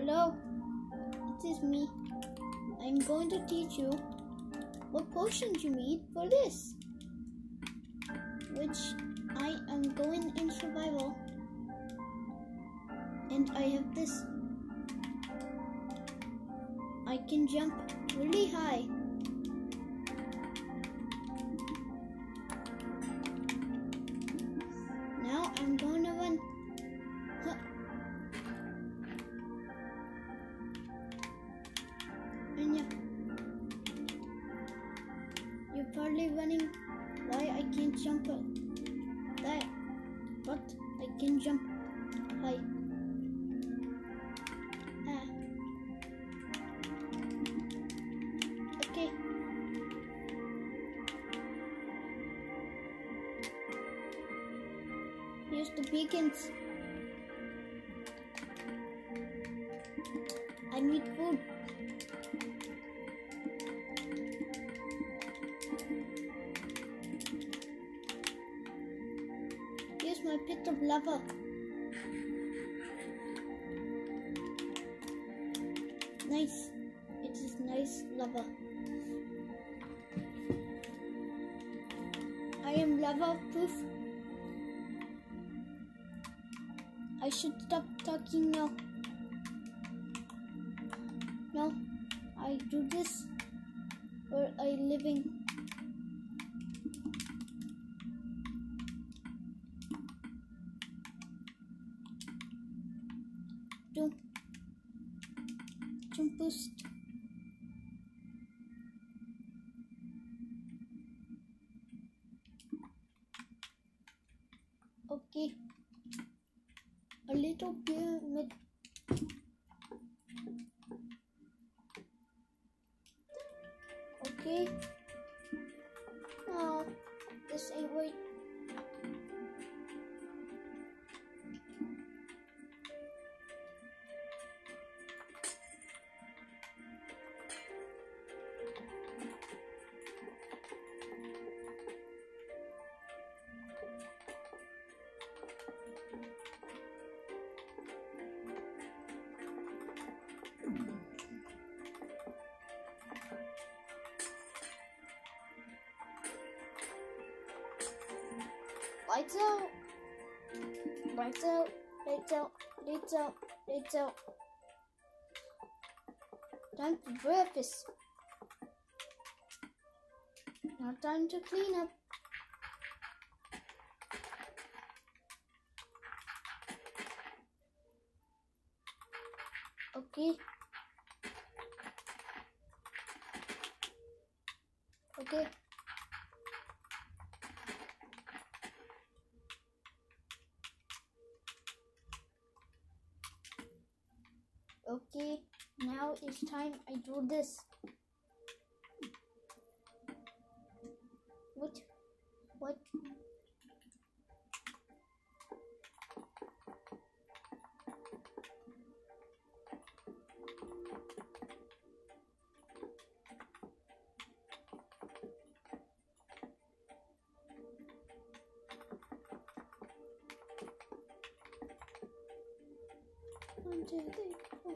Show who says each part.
Speaker 1: Hello, it is me. I'm going to teach you what potions you need for this. Which I am going in survival. And I have this. I can jump really high. Probably running why I can't jump that. But I can jump high. Ah. Okay. Here's the beacons. I need food. Pit of lava. Nice. It is nice lava. I am lava proof. I should stop talking now. No, I do this for a living. Jump. Jump boost. Okay. A little pyramid. Okay. Oh, this ain't right. Lights out. Lights out. Lights out. Lights out. Lights out. Time for breakfast. Now time to clean up. Okay. Okay. Okay, now it's time I do this. What? What? 绝对可